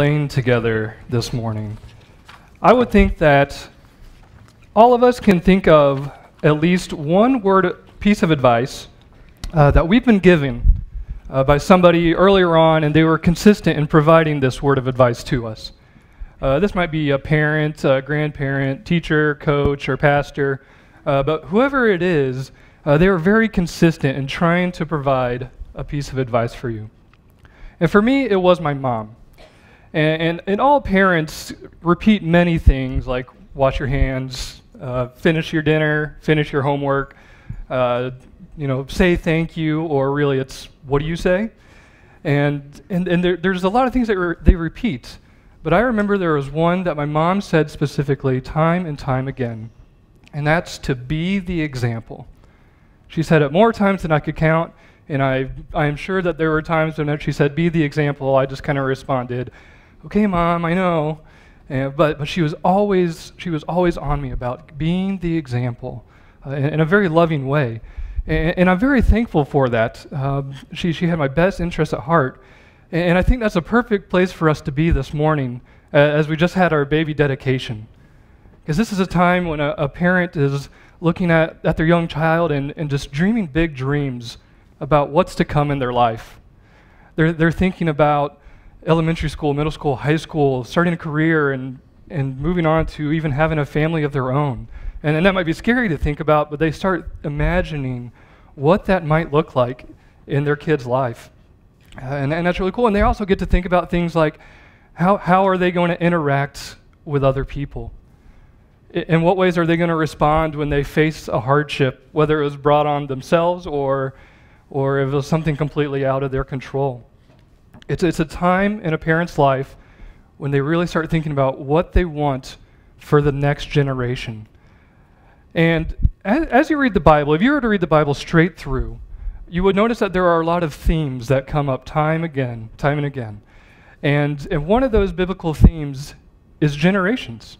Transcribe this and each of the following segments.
together this morning, I would think that all of us can think of at least one word piece of advice uh, that we've been given uh, by somebody earlier on, and they were consistent in providing this word of advice to us. Uh, this might be a parent, a grandparent, teacher, coach, or pastor, uh, but whoever it is, uh, they were very consistent in trying to provide a piece of advice for you. And for me, it was my mom. And, and, and all parents repeat many things like wash your hands, uh, finish your dinner, finish your homework, uh, you know, say thank you, or really it's what do you say? And, and, and there, there's a lot of things that re- they repeat. But I remember there was one that my mom said specifically time and time again, and that's to be the example. She said it more times than I could count, and I, I am sure that there were times when she said, Be the example, I just kind of responded, Okay, mom, I know. And, but, but she was always she was always on me about being the example uh, in, in, a very loving way, and, and, I'm very thankful for that. Uh, she she had my best interests at heart, and, and, I think that's a perfect place for us to be this morning, as we just had our baby dedication, because this is a time when a, a parent is looking at, at their young child and, and just dreaming big dreams about what's to come in their life. They're, they're thinking about elementary school, middle school, high school, starting a career, and, and moving on to even having a family of their own. And, and that might be scary to think about, but they start imagining what that might look like in their kid's life. Uh, and, and that's really cool. And they also get to think about things like how, how are they going to interact with other people? in what ways are they going to respond when they face a hardship, whether it was brought on themselves or, or if it was something completely out of their control? It's, it's a time in a parent's life when they really start thinking about what they want for the next generation. And as, as you read the Bible, if you were to read the Bible straight through, you would notice that there are a lot of themes that come up time again, time and again. And, and one of those biblical themes is generations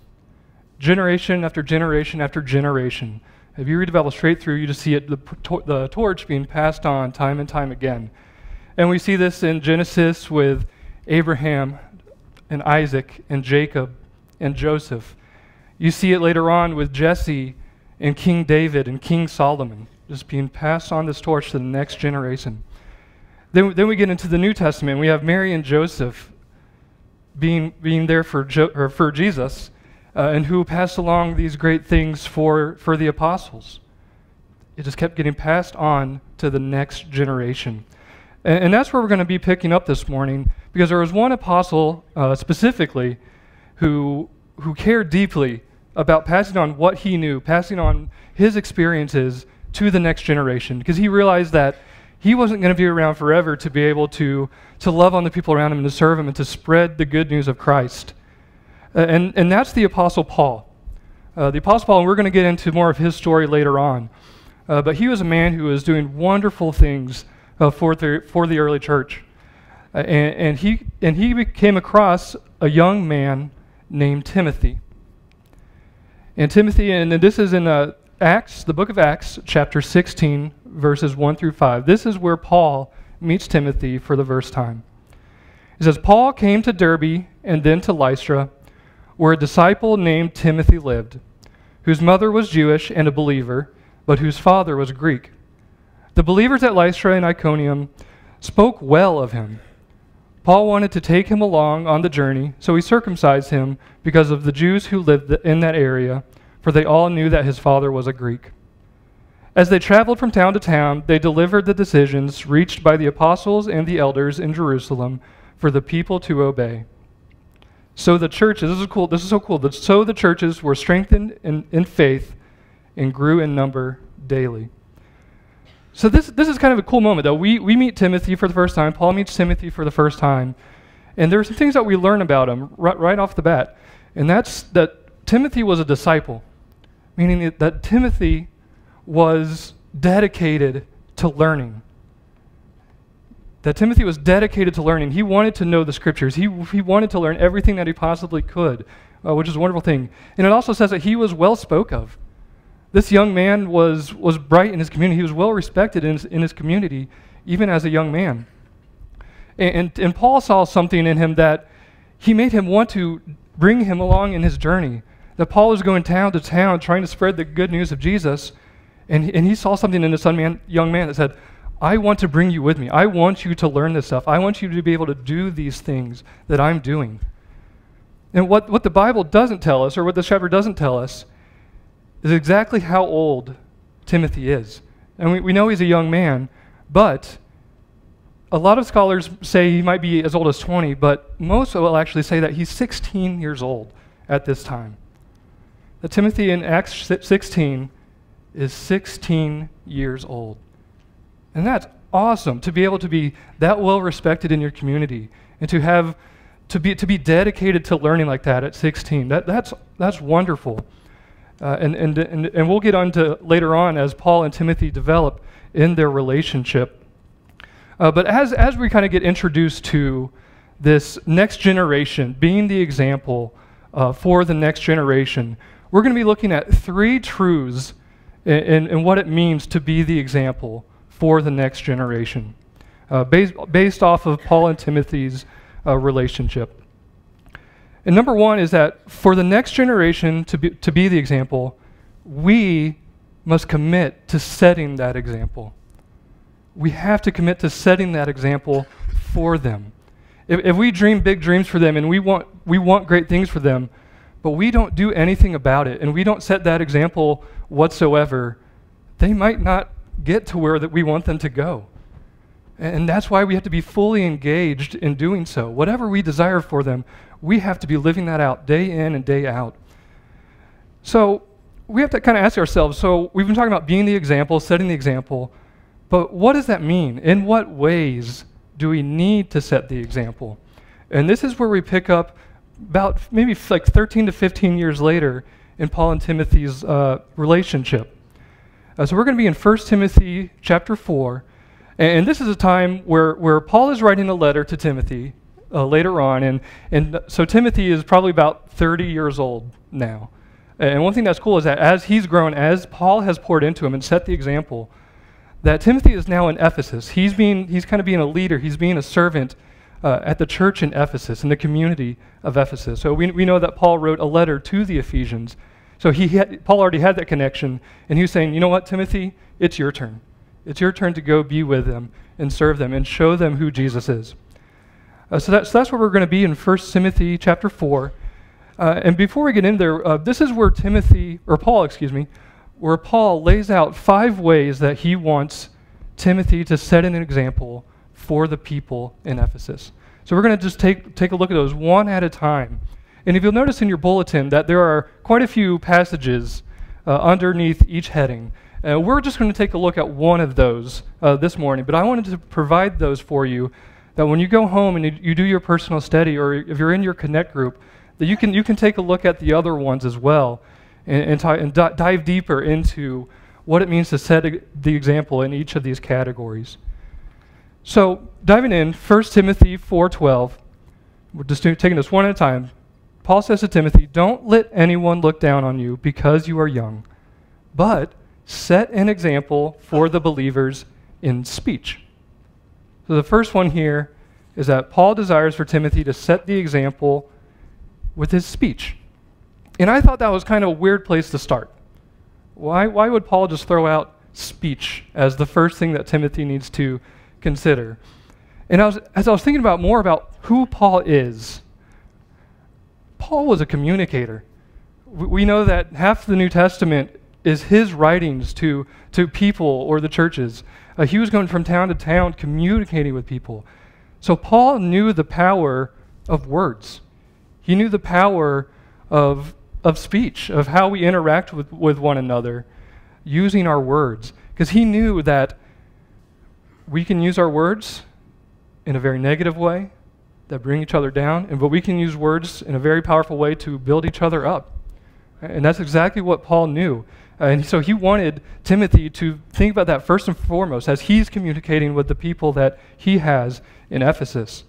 generation after generation after generation. If you read the Bible straight through, you just see it, the, the torch being passed on time and time again. And we see this in Genesis with Abraham and Isaac and Jacob and Joseph. You see it later on with Jesse and King David and King Solomon, just being passed on this torch to the next generation. Then, then we get into the New Testament. We have Mary and Joseph being, being there for, jo- for Jesus uh, and who passed along these great things for, for the apostles. It just kept getting passed on to the next generation. And, and that's where we're going to be picking up this morning because there was one apostle uh, specifically who, who cared deeply about passing on what he knew, passing on his experiences to the next generation because he realized that he wasn't going to be around forever to be able to, to love on the people around him and to serve him and to spread the good news of Christ. Uh, and, and that's the Apostle Paul. Uh, the Apostle Paul, and we're going to get into more of his story later on. Uh, but he was a man who was doing wonderful things uh, for, the, for the early church. Uh, and, and, he, and he came across a young man named Timothy. And Timothy, and this is in uh, Acts, the book of Acts, chapter 16, verses 1 through 5. This is where Paul meets Timothy for the first time. It says, Paul came to Derbe and then to Lystra where a disciple named Timothy lived, whose mother was Jewish and a believer, but whose father was Greek. The believers at Lystra and Iconium spoke well of him. Paul wanted to take him along on the journey, so he circumcised him because of the Jews who lived in that area, for they all knew that his father was a Greek. As they traveled from town to town, they delivered the decisions reached by the apostles and the elders in Jerusalem for the people to obey. So the churches, this is cool, this is so cool. That so the churches were strengthened in, in faith and grew in number daily. So this, this is kind of a cool moment, though. We, we meet Timothy for the first time. Paul meets Timothy for the first time. And there are some things that we learn about him right, right off the bat. And that's that Timothy was a disciple, meaning that, that Timothy was dedicated to learning that Timothy was dedicated to learning. He wanted to know the scriptures, he, he wanted to learn everything that he possibly could, uh, which is a wonderful thing. And it also says that he was well spoke of. This young man was, was bright in his community, he was well respected in his, in his community, even as a young man. And, and, and Paul saw something in him that he made him want to bring him along in his journey. That Paul was going town to town trying to spread the good news of Jesus. And, and he saw something in this man, young man that said, I want to bring you with me. I want you to learn this stuff. I want you to be able to do these things that I'm doing. And what, what the Bible doesn't tell us, or what the shepherd doesn't tell us, is exactly how old Timothy is. And we, we know he's a young man, but a lot of scholars say he might be as old as 20, but most will actually say that he's 16 years old at this time. That Timothy in Acts 16 is 16 years old. And that's awesome to be able to be that well respected in your community and to have to be to be dedicated to learning like that at 16. That, that's that's wonderful. Uh, and, and, and, and we'll get on to later on as Paul and Timothy develop in their relationship. Uh, but as, as we kind of get introduced to this next generation, being the example uh, for the next generation, we're going to be looking at three truths and what it means to be the example for the next generation, uh, based, based off of Paul and Timothy's uh, relationship. And number one is that for the next generation to be, to be the example, we must commit to setting that example. We have to commit to setting that example for them. If, if we dream big dreams for them and we want, we want great things for them, but we don't do anything about it and we don't set that example whatsoever, they might not get to where that we want them to go. And that's why we have to be fully engaged in doing so. Whatever we desire for them, we have to be living that out day in and day out. So we have to kind of ask ourselves so we've been talking about being the example, setting the example, but what does that mean? In what ways do we need to set the example? And this is where we pick up about maybe like 13 to 15 years later in Paul and Timothy's uh, relationship. Uh, so we're going to be in 1 Timothy chapter 4. And, and, this is a time where, where Paul is writing a letter to Timothy uh, later on. And, and so Timothy is probably about 30 years old now. And one thing that's cool is that as he's grown, as Paul has poured into him and set the example, that Timothy is now in Ephesus. He's, being, he's kind of being a leader, he's being a servant uh, at the church in Ephesus, in the community of Ephesus. So we, we know that Paul wrote a letter to the Ephesians. So he had, Paul already had that connection, and he was saying, you know what, Timothy, it's your turn. It's your turn to go be with them and serve them and show them who Jesus is. Uh, so, that, so that's where we're going to be in 1 Timothy chapter 4. Uh, and before we get in there, uh, this is where Timothy, or Paul, excuse me, where Paul lays out five ways that he wants Timothy to set an example for the people in Ephesus. So we're going to just take, take a look at those one at a time. And if you'll notice in your bulletin that there are quite a few passages uh, underneath each heading. Uh, we're just going to take a look at one of those uh, this morning, but I wanted to provide those for you that when you go home and you, do your personal study or if you're in your Connect group, that you can, you can take a look at the other ones as well and, and, and dive deeper into what it means to set the example in each of these categories. So, diving in, 1 Timothy 4:12. We're just taking this one at a time. Paul says to Timothy, Don't let anyone look down on you because you are young, but set an example for the believers in speech. So the first one here is that Paul desires for Timothy to set the example with his speech. And I thought that was kind of a weird place to start. Why, why would Paul just throw out speech as the first thing that Timothy needs to consider? And I was, as I was thinking about more about who Paul is, Paul was a communicator. We know that half the New Testament is his writings to, to people or the churches. Uh, he was going from town to town communicating with people. So Paul knew the power of words. He knew the power of, of speech, of how we interact with, with one another using our words. Because he knew that we can use our words in a very negative way that bring each other down, and but we can use words in a very powerful way to build each other up. And that's exactly what Paul knew. Uh, and so he wanted Timothy to think about that first and foremost as he's communicating with the people that he has in Ephesus.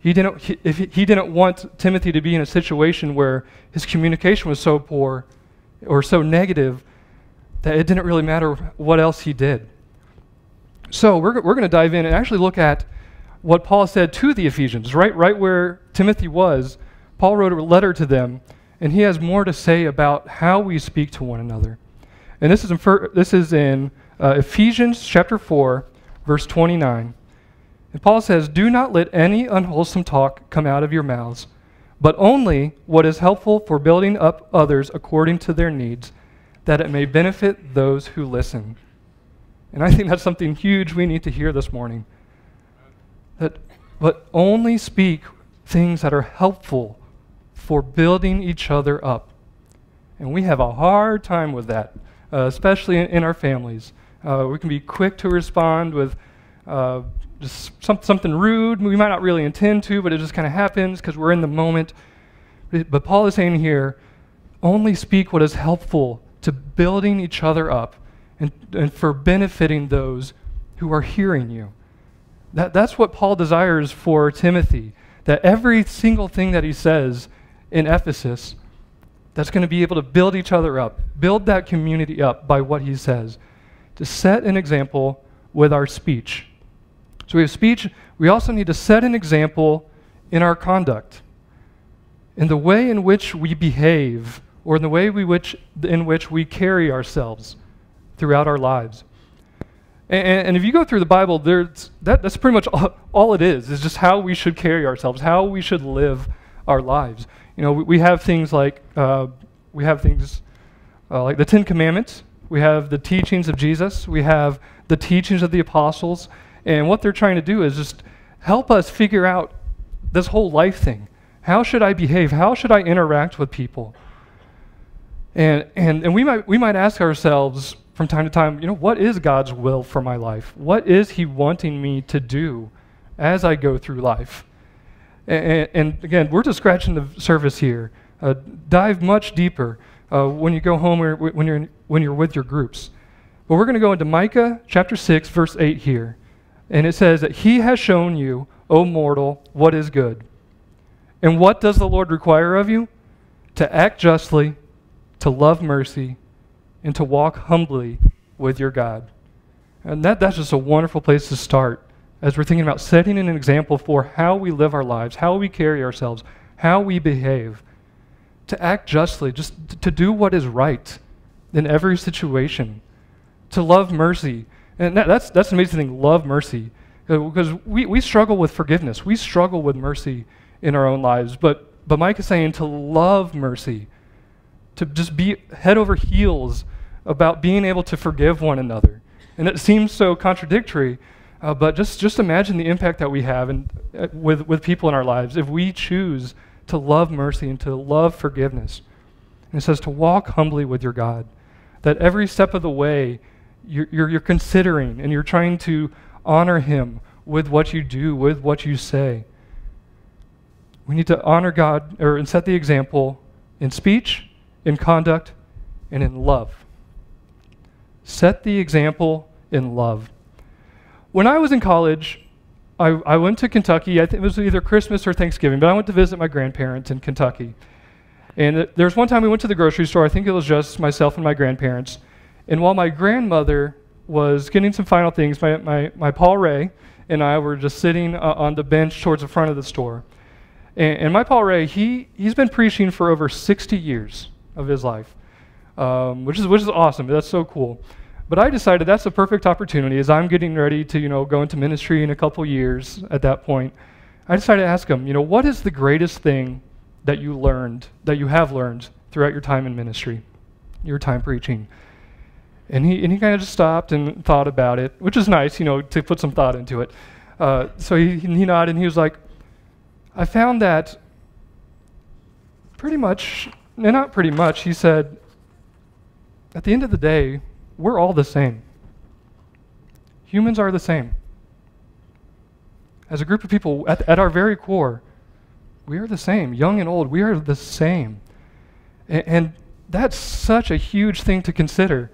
He didn't, he, if he, he didn't want Timothy to be in a situation where his communication was so poor or so negative that it didn't really matter what else he did. So we're, we're going to dive in and actually look at what Paul said to the Ephesians, right, right where Timothy was. Paul wrote a letter to them, and he has more to say about how we speak to one another. And this is in, this is in uh, Ephesians chapter 4, verse 29. And Paul says, Do not let any unwholesome talk come out of your mouths, but only what is helpful for building up others according to their needs, that it may benefit those who listen. And I think that's something huge we need to hear this morning. That, but only speak things that are helpful for building each other up. And we have a hard time with that, uh, especially in, in, our families. Uh, we can be quick to respond with uh, just some, something rude. We might not really intend to, but it just kind of happens because we're in the moment. But Paul is saying here only speak what is helpful to building each other up and, and for benefiting those who are hearing you. That, that's what Paul desires for Timothy, that every single thing that he says in Ephesus, that's going to be able to build each other up, build that community up by what he says, to set an example with our speech. So we have speech. We also need to set an example in our conduct, in the way in which we behave, or in the way we which, in which we carry ourselves throughout our lives. And, and, if you go through the Bible, there's, that, that's pretty much all, all, it is, is just how we should carry ourselves, how we should live our lives. You know, we, we have things like, uh, we have things uh, like the Ten Commandments, we have the teachings of Jesus, we have the teachings of the apostles, and what they're trying to do is just help us figure out this whole life thing. How should I behave? How should I interact with people? And, and, and we, might, we might ask ourselves, from time to time, you know, what is God's will for my life? What is He wanting me to do as I go through life? And, and again, we're just scratching the surface here. Uh, dive much deeper uh, when you go home or when you're, when you're with your groups. But we're going to go into Micah chapter 6, verse 8 here. And it says that He has shown you, O mortal, what is good. And what does the Lord require of you? To act justly, to love mercy, and to walk humbly with your God. And that, that's just a wonderful place to start as we're thinking about setting an example for how we live our lives, how we carry ourselves, how we behave. To act justly, just to do what is right in every situation, to love mercy. And that, that's, that's an amazing thing, love mercy. Uh, because we, we struggle with forgiveness, we struggle with mercy in our own lives. But, but Micah is saying to love mercy, to just be head over heels about being able to forgive one another. And it seems so contradictory, uh, but just, just imagine the impact that we have in, uh, with, with people in our lives if we choose to love mercy and to love forgiveness. And it says to walk humbly with your God, that every step of the way you're, you're, you're considering and you're trying to honor Him with what you do, with what you say. We need to honor God or and set the example in speech in conduct, and in love. Set the example in love. When I was in college, I, I went to Kentucky. I think it was either Christmas or Thanksgiving, but I went to visit my grandparents in Kentucky. And there was one time we went to the grocery store. I think it was just myself and my grandparents. And while my grandmother was getting some final things, my, my, my Paul Ray and I were just sitting uh, on the bench towards the front of the store. And, and my Paul Ray, he, he's been preaching for over 60 years of his life, um, which, is, which is awesome. That's so cool. But I decided that's a perfect opportunity as I'm getting ready to, you know, go into ministry in a couple years at that point. I decided to ask him, you know, what is the greatest thing that you learned, that you have learned throughout your time in ministry, your time preaching? And he, and he kind of just stopped and thought about it, which is nice, you know, to put some thought into it. Uh, so he, he nodded and he was like, I found that pretty much not pretty much. He said, at the end of the day, we're all the same. Humans are the same. As a group of people, at, at our very core, we are the same. Young and old, we are the same. And, and that's such a huge thing to consider.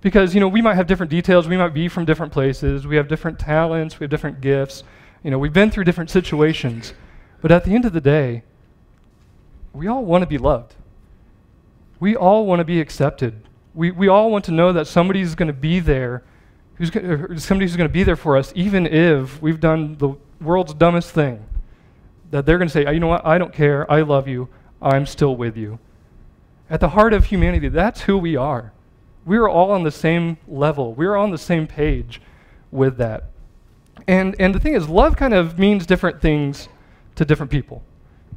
Because, you know, we might have different details, we might be from different places, we have different talents, we have different gifts, you know, we've been through different situations. But at the end of the day, we all want to be loved. We all want to be accepted. We, we all want to know that somebody's going to be there, who's somebody who's going to be there for us, even if we've done the world's dumbest thing, that they're going to say, you know what, I don't care, I love you, I'm still with you. At the heart of humanity, that's who we are. We're all on the same level, we're on the same page with that. And, and the thing is, love kind of means different things to different people.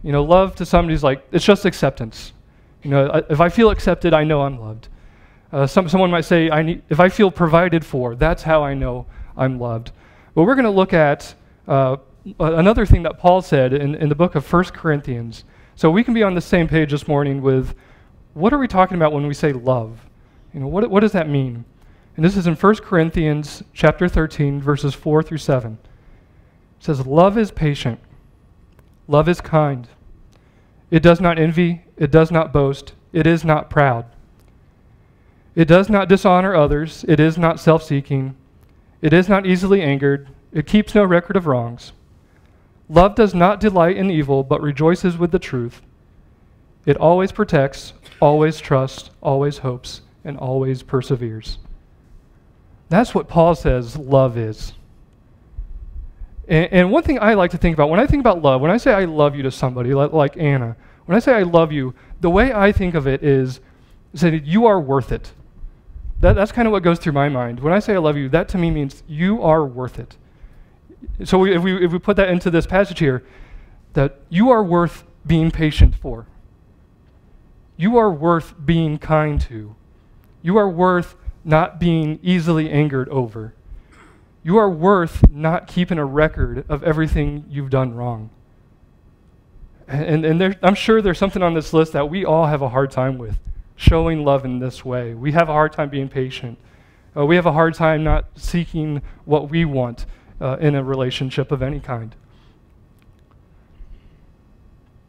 You know, love to somebody's like, it's just acceptance. You know, if I feel accepted, I know I'm loved. Uh, some, someone might say, I need, if I feel provided for, that's how I know I'm loved. But we're going to look at uh, another thing that Paul said in, in the book of 1 Corinthians. So we can be on the same page this morning with what are we talking about when we say love? You know, what, what does that mean? And this is in 1 Corinthians chapter 13, verses 4 through 7. It says, Love is patient. Love is kind. It does not envy. It does not boast. It is not proud. It does not dishonor others. It is not self seeking. It is not easily angered. It keeps no record of wrongs. Love does not delight in evil, but rejoices with the truth. It always protects, always trusts, always hopes, and always perseveres. That's what Paul says love is. And, and, one thing I like to think about when I think about love, when I say I love you to somebody, like, like Anna, when I say I love you, the way I think of it is saying you are worth it. That, that's kind of what goes through my mind. When I say I love you, that to me means you are worth it. So we, if, we, if we put that into this passage here, that you are worth being patient for. You are worth being kind to. You are worth not being easily angered over. You are worth not keeping a record of everything you've done wrong. And, and there, I'm sure there's something on this list that we all have a hard time with showing love in this way. We have a hard time being patient. Uh, we have a hard time not seeking what we want uh, in a relationship of any kind.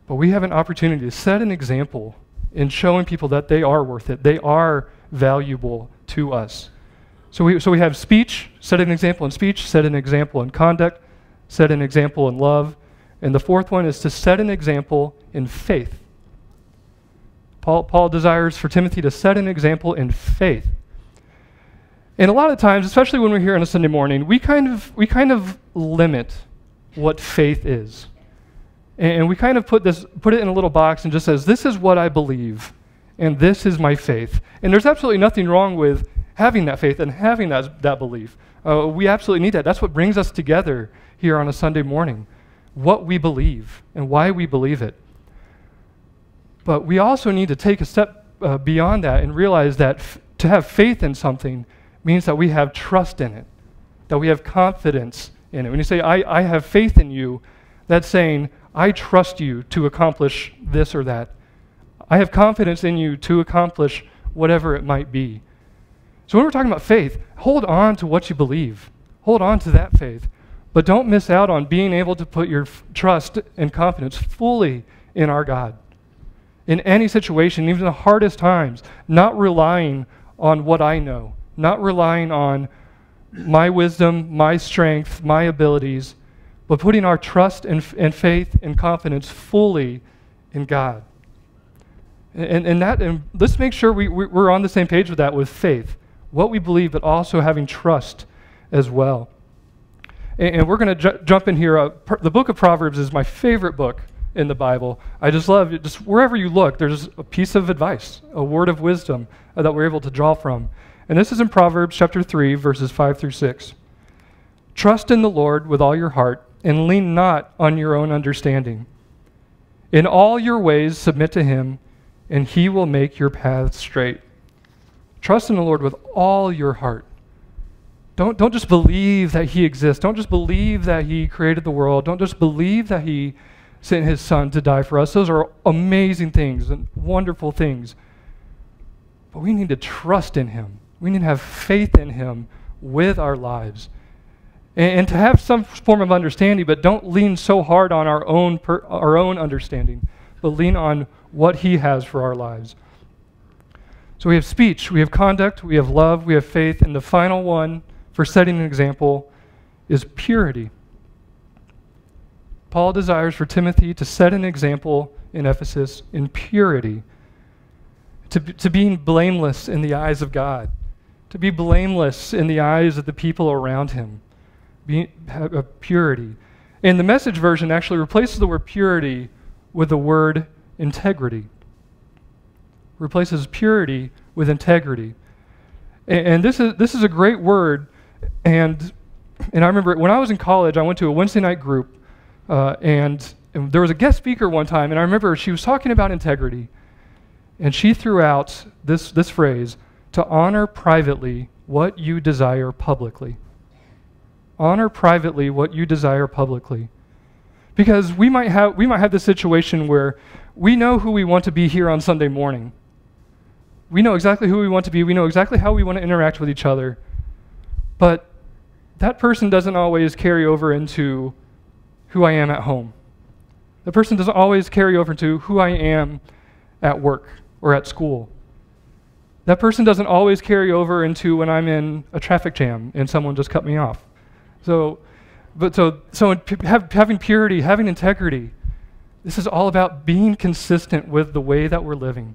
But we have an opportunity to set an example in showing people that they are worth it, they are valuable to us. So we, so we have speech, set an example in speech, set an example in conduct, set an example in love. And the fourth one is to set an example in faith. Paul, Paul desires for Timothy to set an example in faith. And a lot of times, especially when we're here on a Sunday morning, we kind of, we kind of limit what faith is. And, we kind of put, this, put it in a little box and just says, this is what I believe, and this is my faith. And there's absolutely nothing wrong with having that faith and having that, that belief. Uh, we absolutely need that. That's what brings us together here on a Sunday morning what we believe and why we believe it. But we also need to take a step uh, beyond that and realize that to have faith in something means that we have trust in it, that we have confidence in it. When you say, I, I have faith in you, that's saying, I trust you to accomplish this or that. I have confidence in you to accomplish whatever it might be. So when we're talking about faith, hold on to what you believe. Hold on to that faith. But don't miss out on being able to put your trust and confidence fully in our God in any situation, even the hardest times, not relying on what I know, not relying on my wisdom, my strength, my abilities, but putting our trust and, and faith and confidence fully in God. And, and, that, and let's make sure we, we're on the same page with that with faith, what we believe, but also having trust as well. And, and we're going to ju- jump in here. Uh, the book of Proverbs is my favorite book in the Bible. I just love it. Just wherever you look, there's a piece of advice, a word of wisdom uh, that we're able to draw from. And this is in Proverbs chapter 3, verses 5 through 6. Trust in the Lord with all your heart and lean not on your own understanding. In all your ways submit to him, and he will make your paths straight. Trust in the Lord with all your heart. Don't, don't just believe that he exists. Don't just believe that he created the world. Don't just believe that he sent his son to die for us. Those are amazing things and wonderful things. But we need to trust in him. We need to have faith in him with our lives. And, and to have some form of understanding, but don't lean so hard on our own, per, our own understanding, but lean on what he has for our lives. So we have speech, we have conduct, we have love, we have faith, and the final one for setting an example is purity. Paul desires for Timothy to set an example in Ephesus in purity, to, to being blameless in the eyes of God, to be blameless in the eyes of the people around him, be, have purity. And the message version actually replaces the word purity with the word integrity. Replaces purity with integrity. And, and this, is, this is a great word. And, and I remember when I was in college, I went to a Wednesday night group, uh, and, and there was a guest speaker one time, and I remember she was talking about integrity. And she threw out this, this phrase to honor privately what you desire publicly. Honor privately what you desire publicly. Because we might have, we might have this situation where we know who we want to be here on Sunday morning. We know exactly who we want to be. We know exactly how we want to interact with each other. But that person doesn't always carry over into who I am at home. The person doesn't always carry over to who I am at work or at school. That person doesn't always carry over into when I'm in a traffic jam and someone just cut me off. So, but so, so have, having purity, having integrity, this is all about being consistent with the way that we're living.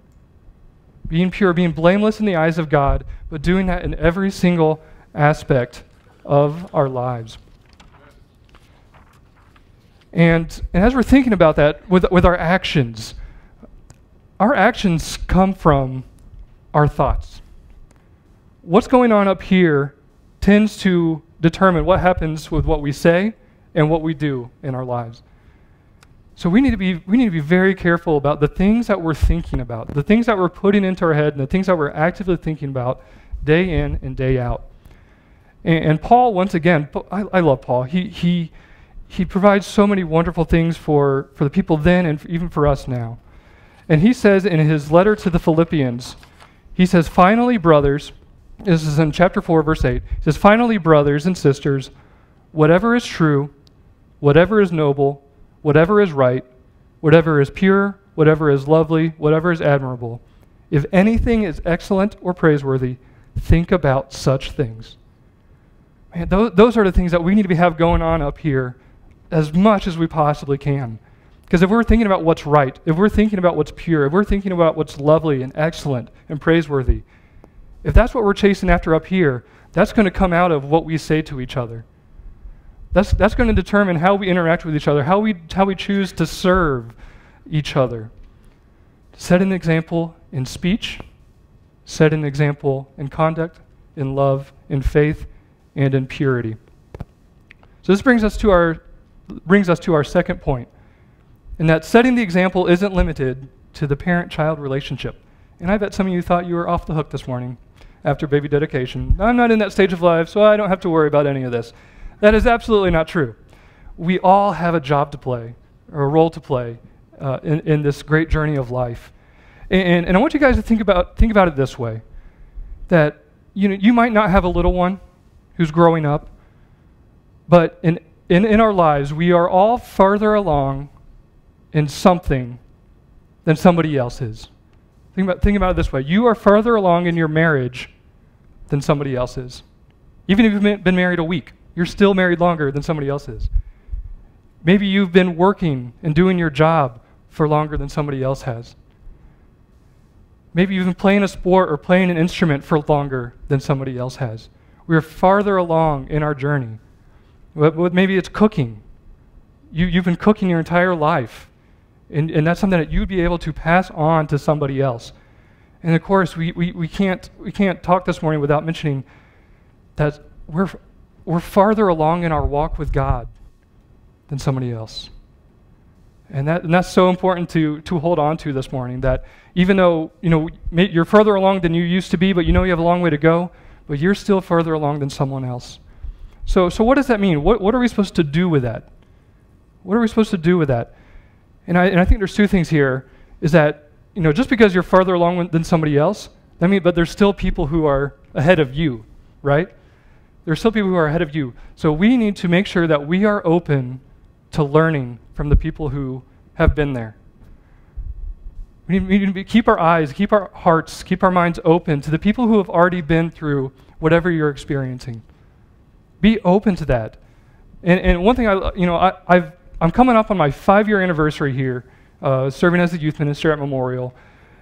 Being pure, being blameless in the eyes of God, but doing that in every single aspect of our lives. And, and as we're thinking about that with, with our actions, our actions come from our thoughts. What's going on up here tends to determine what happens with what we say and what we do in our lives. So we need to be we need to be very careful about the things that we're thinking about, the things that we're putting into our head, and the things that we're actively thinking about day in and day out. And, and Paul, once again, I, I, love Paul. He he he provides so many wonderful things for, for the people then and even for us now. And he says in his letter to the Philippians, he says, Finally, brothers, this is in chapter 4, verse 8. He says, Finally, brothers and sisters, whatever is true, whatever is noble, whatever is right, whatever is pure, whatever is lovely, whatever is admirable, if anything is excellent or praiseworthy, think about such things. Man, those, those are the things that we need to have going on up here as much as we possibly can. Because if we're thinking about what's right, if we're thinking about what's pure, if we're thinking about what's lovely and excellent and praiseworthy, if that's what we're chasing after up here, that's going to come out of what we say to each other. That's, that's going to determine how we interact with each other, how we, how we choose to serve each other. Set an example in speech, set an example in conduct, in love, in faith, and in purity. So this brings us to our, brings us to our second point and that setting the example isn't limited to the parent child relationship. And I bet some of you thought you were off the hook this morning after baby dedication. I'm not in that stage of life, so I don't have to worry about any of this. That is absolutely not true. We all have a job to play, or a role to play, uh, in, in this great journey of life. And, and I want you guys to think about, think about it this way that you, know, you might not have a little one who's growing up, but in, in, in our lives, we are all farther along in something than somebody else is. Think about, think about it this way you are further along in your marriage than somebody else is. Even if you've been married a week, you're still married longer than somebody else is. Maybe you've been working and doing your job for longer than somebody else has. Maybe you've been playing a sport or playing an instrument for longer than somebody else has. We are farther along in our journey. But maybe it's cooking. You, you've been cooking your entire life. And, and that's something that you'd be able to pass on to somebody else. And of course, we, we, we, can't, we can't talk this morning without mentioning that we're, we're farther along in our walk with God than somebody else. And, that, and that's so important to, to hold on to this morning that even though you know, you're further along than you used to be, but you know you have a long way to go, but you're still further along than someone else. So, so what does that mean? What, what are we supposed to do with that? What are we supposed to do with that? And I, and I think there's two things here is that, you know, just because you're farther along than somebody else, I mean, but there's still people who are ahead of you, right? There's still people who are ahead of you. So we need to make sure that we are open to learning from the people who have been there. We need, to keep our eyes, keep our hearts, keep our minds open to the people who have already been through whatever you're experiencing. Be open to that. And, and one thing I, you know, I, I've I'm coming up on my five year anniversary here, uh, serving as a youth minister at Memorial.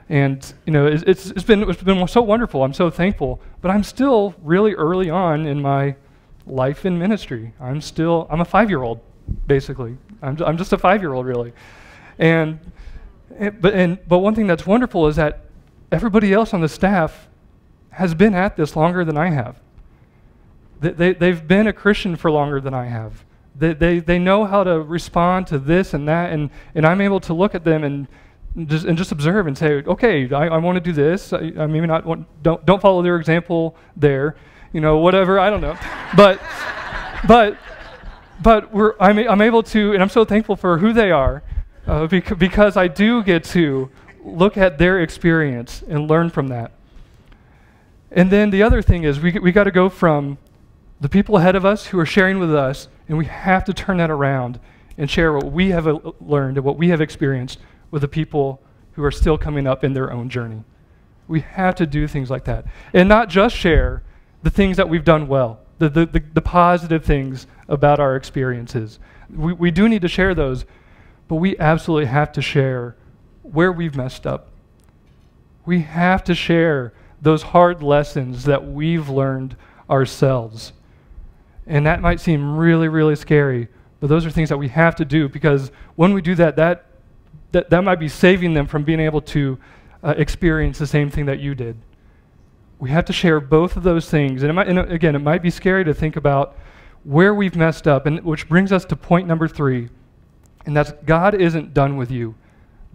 And, you know, it's, it's, it's, been, it's been so wonderful. I'm so thankful. But I'm still really early on in my life in ministry. I'm still, I'm a five year old. basically. I'm, I'm just a five year old, really. And, and, but, and, but one thing that's wonderful is that everybody else on the staff has been at this longer than I have. They, they, they've been a Christian for longer than I have. They, they, they know how to respond to this and that, and, and I'm able to look at them and just, and just observe and say, okay, I, I want to do this. I, I maybe not want, don't, don't follow their example there, you know, whatever, I don't know. but, but, but we're, I'm, I'm able to, and I'm so thankful for who they are uh, bec- because I do get to look at their experience and learn from that. And then the other thing is, we, we got to go from the people ahead of us who are sharing with us, and we have to turn that around and share what we have uh, learned and what we have experienced with the people who are still coming up in their own journey. We have to do things like that. And not just share the things that we've done well, the, the, the, the positive things about our experiences. We, we do need to share those, but we absolutely have to share where we've messed up. We have to share those hard lessons that we've learned ourselves. And that might seem really, really scary, but those are things that we have to do because when we do that, that, that, that might be saving them from being able to uh, experience the same thing that you did. We have to share both of those things. And, it might, and again, it might be scary to think about where we've messed up, and which brings us to point number three, and that's God isn't done with you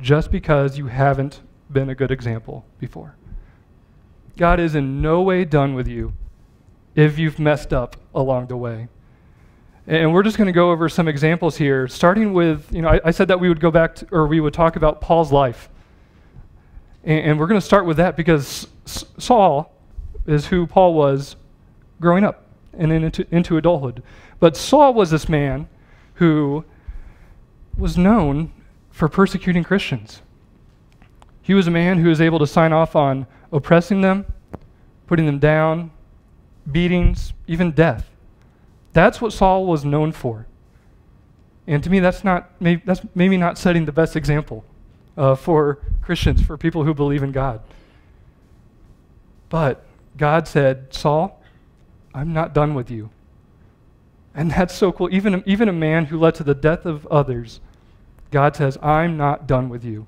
just because you haven't been a good example before. God is in no way done with you if you've messed up along the way. And we're just going to go over some examples here, starting with, you know, I, I said that we would go back to, or we would talk about Paul's life. And, and we're going to start with that because Saul is who Paul was growing up and into, into adulthood. But Saul was this man who was known for persecuting Christians. He was a man who was able to sign off on oppressing them, putting them down, beatings, even death. That's what Saul was known for. And to me, that's, not, maybe, that's maybe not setting the best example uh, for Christians, for people who believe in God. But God said, Saul, I'm not done with you. And that's so cool. Even, even a man who led to the death of others, God says, I'm not done with you.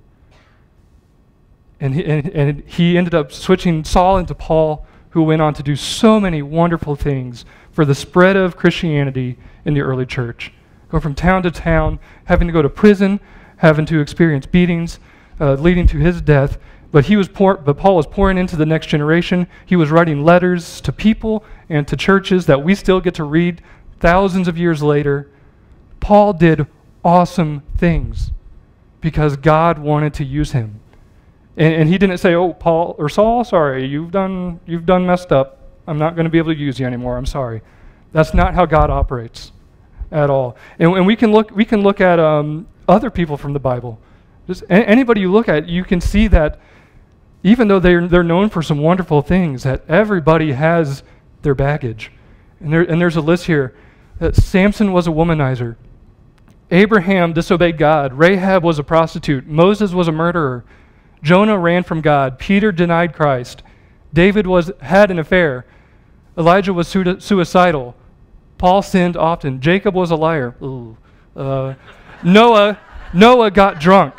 And he, and, and he ended up switching Saul into Paul, who went on to do so many wonderful things for the spread of Christianity in the early church. Going from town to town, having to go to prison, having to experience beatings, uh, leading to his death. But he was pour, but Paul was pouring into the next generation. He was writing letters to people and to churches that we still get to read thousands of years later. Paul did awesome things because God wanted to use him. And, and he didn't say, "Oh, Paul or Saul, sorry, you've done you've done messed up. I'm not going to be able to use you anymore. I'm sorry." That's not how God operates at all. And, and we can look we can look at um, other people from the Bible. Just a- anybody you look at, you can see that even though they're, they're known for some wonderful things, that everybody has their baggage. And, there, and there's a list here that Samson was a womanizer. Abraham disobeyed God. Rahab was a prostitute. Moses was a murderer. Jonah ran from God. Peter denied Christ. David was, had an affair. Elijah was suicidal. Paul sinned often. Jacob was a liar. Uh, Noah, Noah got drunk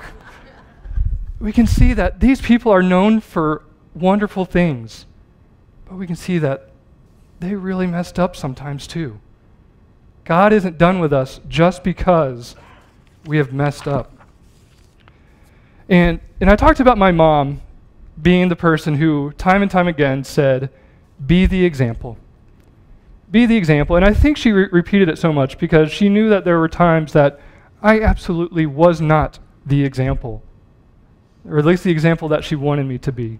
we can see that these people are known for wonderful things, but we can see that they really messed up sometimes too. God isn't done with us just because we have messed up. And, and I talked about my mom being the person who, time and time again, said, Be the example. Be the example. And I think she re- repeated it so much because she knew that there were times that I absolutely was not the example or at least the example that she wanted me to be.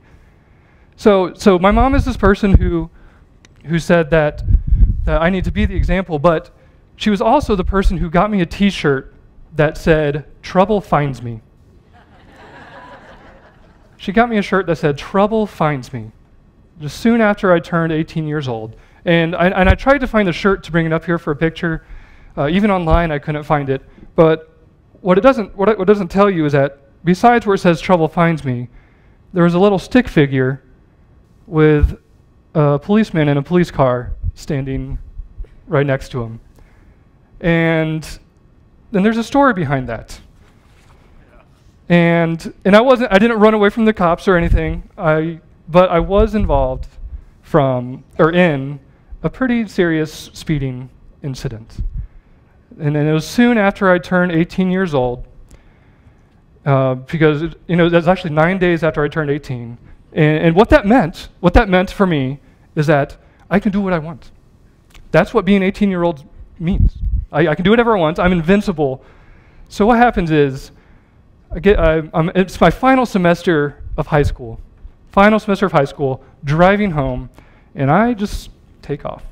So, so my mom is this person who, who said that, that I need to be the example, but she was also the person who got me a t shirt that said, Trouble finds me. She got me a shirt that said, Trouble finds me, just soon after I turned 18 years old. And I, and I tried to find the shirt to bring it up here for a picture. Uh, even online, I couldn't find it. But what it doesn't, what it, what it doesn't tell you is that besides where it says trouble finds me, there was a little stick figure with a policeman in a police car standing right next to him. And then there's a story behind that. And and I wasn't I didn't run away from the cops or anything. I but I was involved from or in a pretty serious speeding incident. And then it was soon after I turned 18 years old, uh, because it, you know that's actually nine days after I turned 18. And, and what that meant, what that meant for me, is that I can do what I want. That's what being 18 year old means. I, I, can do whatever I want. I'm invincible. So what happens is, I get, I, it's my final semester of high school, final semester of high school, driving home, and I just take off.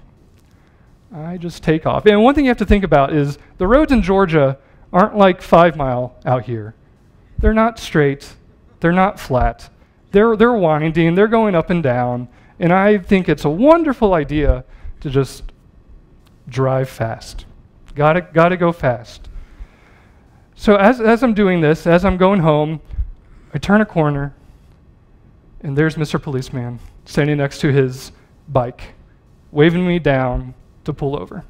I just take off. And one thing you have to think about is the roads in Georgia aren't like five mile out here. They're not straight. They're not flat. They're, they're winding. They're going up and down. And I think it's a wonderful idea to just drive fast. Gotta, gotta go fast. So as, as I'm doing this, as I'm going home, I turn a corner, and there's Mr. Policeman standing next to his bike, waving me down to pull over.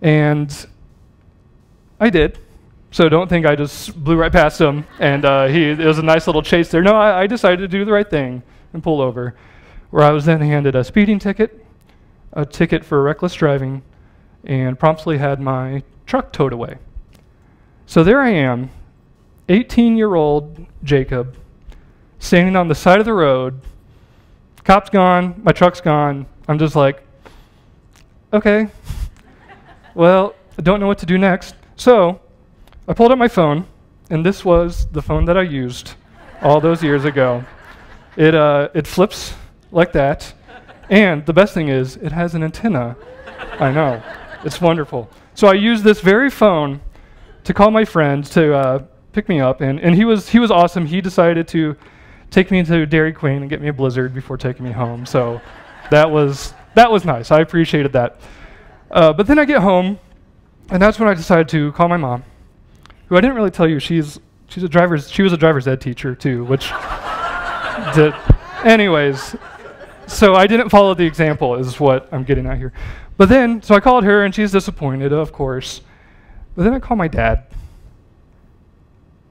And I did. So don't think I just blew right past him and uh, he, it was a nice little chase there. No, I, I decided to do the right thing and pull over, where I was then handed a speeding ticket, a ticket for reckless driving, and promptly had my truck towed away. So there I am, 18 year old Jacob, standing on the side of the road. Cop's gone, my truck's gone. I'm just like, okay, well, I don't know what to do next. So I pulled up my phone, and this was the phone that I used all those years ago. It, uh, it flips like that, and the best thing is, it has an antenna. I know, it's wonderful. So I used this very phone to call my friend to uh, pick me up, and, and he, was, he was awesome. He decided to take me to Dairy Queen and get me a blizzard before taking me home. So that was, that was nice. I appreciated that. Uh, but then I get home, and that's when I decided to call my mom who I didn't really tell you she's she's a driver's she was a driver's ed teacher too, which did, anyways. So I didn't follow the example is what I'm getting at here. But then so I called her and she's disappointed, of course. But then I called my dad.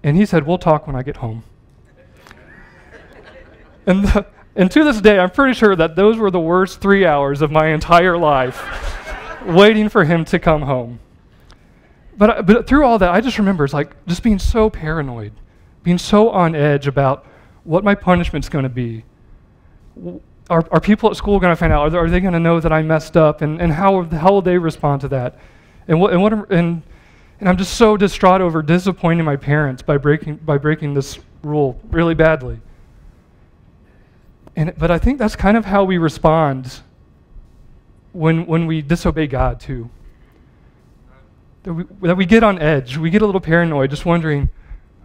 And he said, "We'll talk when I get home." and the, and to this day, I'm pretty sure that those were the worst 3 hours of my entire life waiting for him to come home but, but through all that, I just remember it's like just being so paranoid, being so on edge about what my punishment's going to be. Are, are people at school going to find out? Are they, are they going to know that I messed up? And, and how, how will they respond to that? And, what, and, what, and, and I'm just so distraught over disappointing my parents by breaking, by breaking this rule really badly. And, but I think that's kind of how we respond when, when we disobey God, too that we, that we get on edge. We get a little paranoid, just wondering,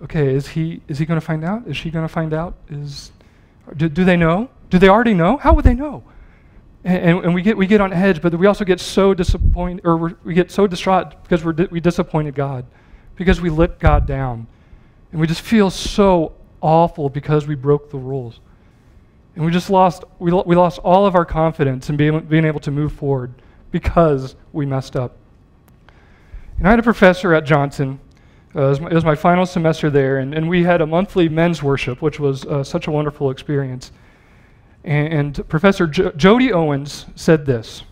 okay, is he, is he going to find out? Is she going to find out? Is, do, do they know? Do they already know? How would they know? And, and, we, get, we get on edge, but we also get so disappointed, or we get so distraught because we're di- we disappointed God, because we let God down. And we just feel so awful because we broke the rules. And we just lost, we, lo- we lost all of our confidence in being, being able to move forward because we messed up. And I had a professor at Johnson. Uh, it, was my, it, was my, final semester there, and, and we had a monthly men's worship, which was uh, such a wonderful experience. And, and Professor jo- Jody Owens said this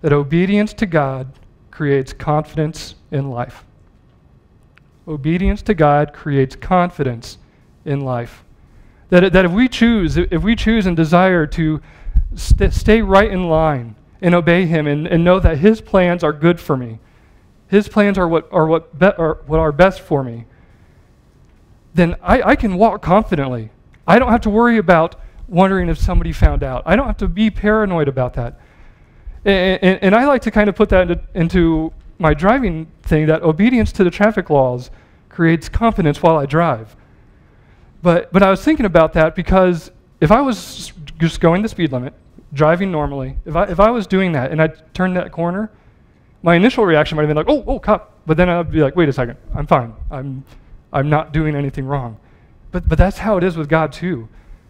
that obedience to God creates confidence in life. Obedience to God creates confidence in life. That, that if we choose, if we choose and desire to st- stay right in line and obey Him and, and know that His plans are good for me, his plans are what are what, are what are best for me, then I, I can walk confidently. I don't have to worry about wondering if somebody found out. I don't have to be paranoid about that. And, and, and I like to kind of put that into, into my driving thing that obedience to the traffic laws creates confidence while I drive. But, but I was thinking about that because if I was just going the speed limit, driving normally, if I, if I was doing that and I turned that corner, my initial reaction might have been like, oh, oh, cop. But then I'd be like, wait a second, I'm fine. I'm, I'm not doing anything wrong. But, but that's how it is with God, too.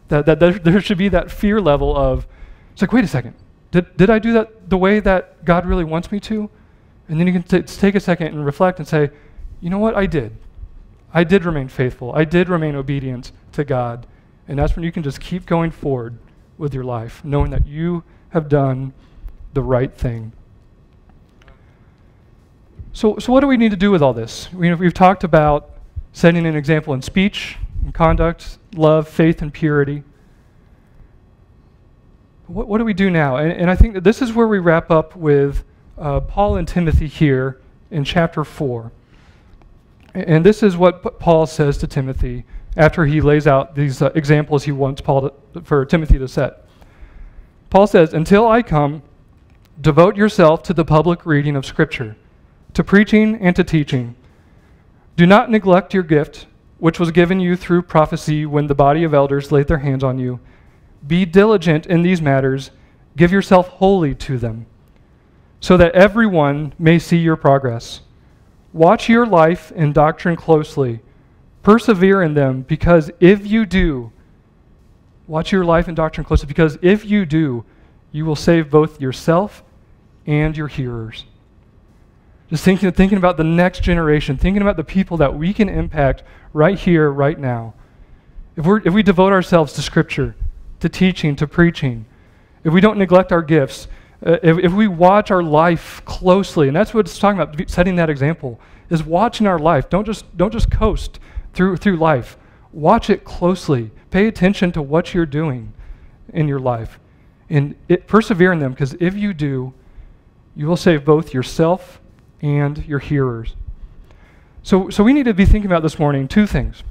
That, that there, there should be that fear level of, it's like, wait a second, did, did I do that the way that God really wants me to? And then you can t- take a second and reflect and say, you know what? I did. I did remain faithful. I did remain obedient to God. And that's when you can just keep going forward with your life, knowing that you have done the right thing. So, so what do we need to do with all this? We, we've talked about setting an example in speech, in conduct, love, faith, and purity. What, what do we do now? And, and I think that this is where we wrap up with uh, Paul and Timothy here in chapter 4. And this is what Paul says to Timothy after he lays out these uh, examples he wants Paul to, for Timothy to set. Paul says, Until I come, devote yourself to the public reading of Scripture, to preaching and to teaching. Do not neglect your gift, which was given you through prophecy when the body of elders laid their hands on you. Be diligent in these matters, give yourself wholly to them, so that everyone may see your progress. Watch your life and doctrine closely. Persevere in them, because if you do, watch your life and doctrine closely, because if you do, you will save both yourself and your hearers. Just thinking, thinking about the next generation, thinking about the people that we can impact right here, right now. If, we're, if we devote ourselves to Scripture, to teaching, to preaching, if we don't neglect our gifts, uh, if, if we watch our life closely, and that's what it's talking about, setting that example, is watching our life. Don't just, don't just coast through, through life. Watch it closely. Pay attention to what you're doing in your life. And it, persevere in them, because if you do, you will save both yourself and your hearers. So, so we need to be thinking about this morning two things,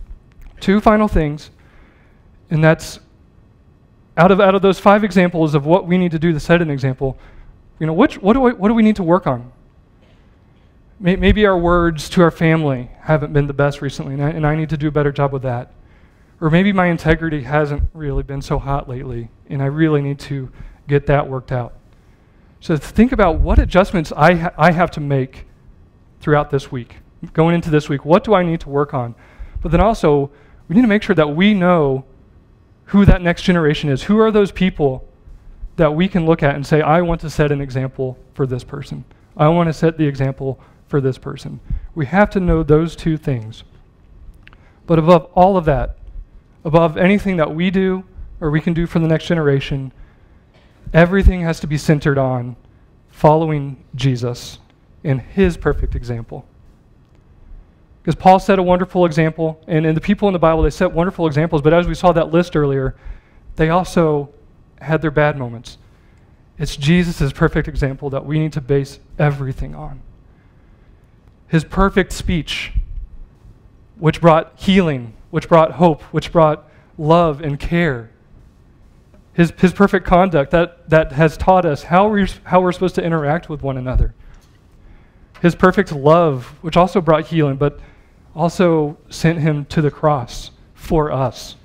two final things, and that's out of, out of those five examples of what we need to do to set an example, you know, which, what, do we, what do we need to work on? Maybe our words to our family haven't been the best recently, and I, and I need to do a better job with that. Or maybe my integrity hasn't really been so hot lately, and I really need to get that worked out. So think about what adjustments I, ha- I have to make throughout this week. Going into this week, what do I need to work on? But then also, we need to make sure that we know who that next generation is. Who are those people that we can look at and say, I want to set an example for this person? I want to set the example for this person. We have to know those two things. But above all of that, above anything that we do or we can do for the next generation, everything has to be centered on following Jesus and his perfect example. Because Paul set a wonderful example, and, and the people in the Bible, they set wonderful examples, but as we saw that list earlier, they also had their bad moments. It's Jesus' perfect example that we need to base everything on. His perfect speech, which brought healing, which brought hope, which brought love and care. His, his perfect conduct that, that has taught us how we're, how we're supposed to interact with one another. His perfect love, which also brought healing, but also sent him to the cross for us.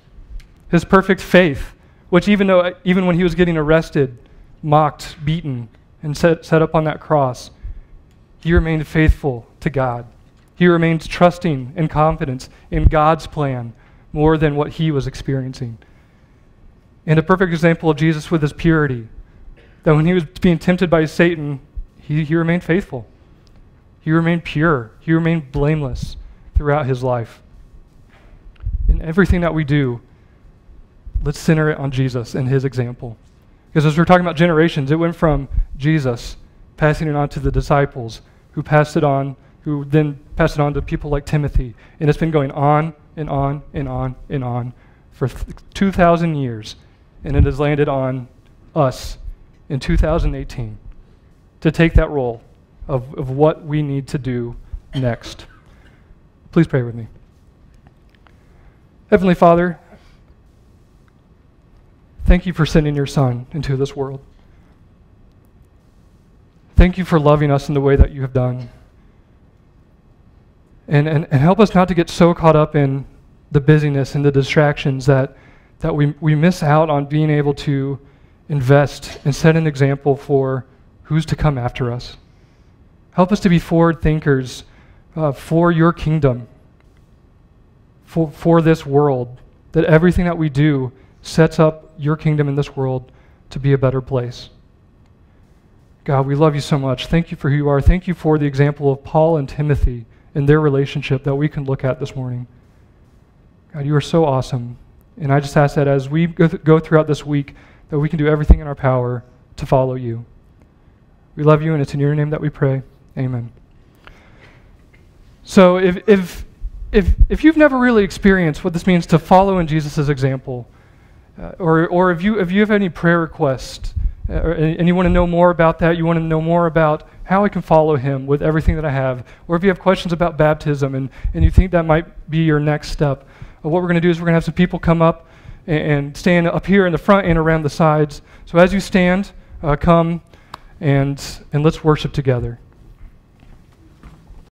His perfect faith, which even though even when he was getting arrested, mocked, beaten, and set, set up on that cross, he remained faithful to God. He remained trusting and confident in God's plan more than what he was experiencing. And a perfect example of Jesus with his purity, that when he was being tempted by Satan, he, he remained faithful. He remained pure. He remained blameless throughout his life. In everything that we do, let's center it on Jesus and his example. Because as we're talking about generations, it went from Jesus passing it on to the disciples, who passed it on, who then passed it on to people like Timothy. And it's been going on and on and on and on for 2,000 years. And it has landed on us in 2018 to take that role of, of what we need to do next. Please pray with me. Heavenly Father, thank you for sending your Son into this world. Thank you for loving us in the way that you have done. And, and, and help us not to get so caught up in the busyness and the distractions that, that we, we miss out on being able to invest and set an example for who's to come after us. Help us to be forward thinkers uh, for your kingdom, for, for this world, that everything that we do sets up your kingdom in this world to be a better place. God, we love you so much. Thank you for who you are. Thank you for the example of Paul and Timothy and their relationship that we can look at this morning. God, you are so awesome. And I just ask that as we go, th- go throughout this week, that we can do everything in our power to follow you. We love you, and it's in your name that we pray. Amen. So, if, if, if, if you've never really experienced what this means to follow in Jesus' example, uh, or, or if, you, if you have any prayer requests, uh, and you want to know more about that, you want to know more about how I can follow him with everything that I have, or if you have questions about baptism and, and you think that might be your next step, what we're going to do is we're going to have some people come up and, and, stand up here in the front and around the sides. So as you stand, uh, come and, and let's worship together.